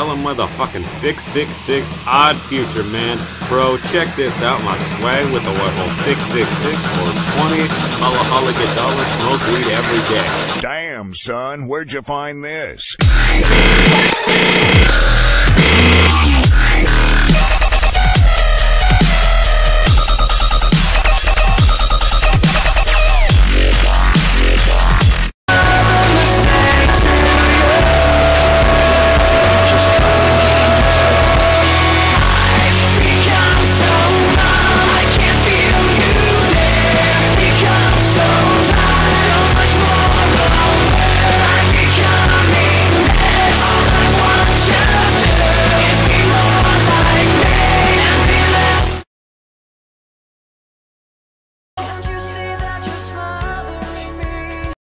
tell them motherfucking 666 Odd Future, man. Bro, check this out. My swag with a what hole 666 for 20. Holla holla get dollars. Smoke weed every day. Damn, son, where'd you find this?